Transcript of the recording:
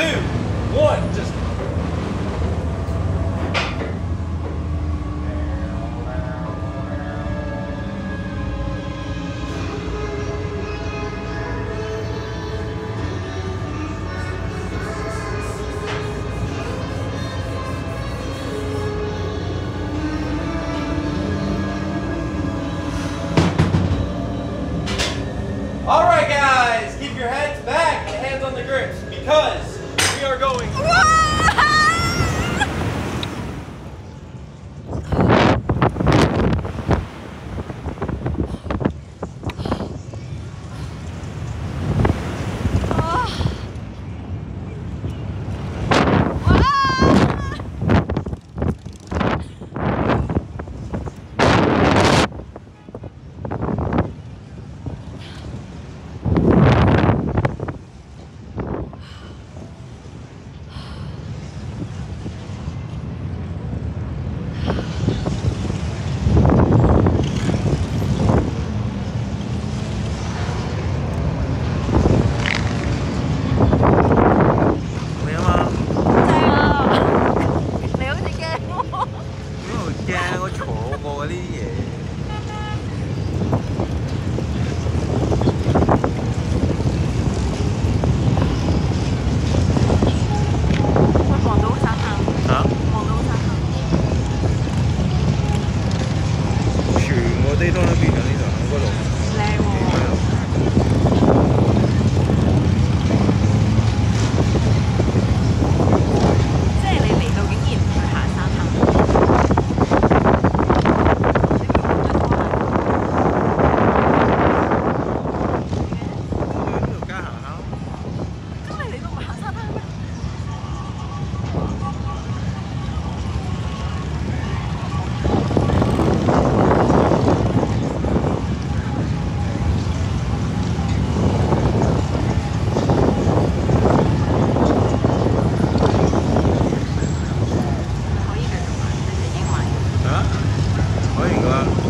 two, one. Just All right, guys, keep your heads back and hands on the grips because we are going. 過嘅呢啲嘢广东香港啊？全国最多的比 감사합니다.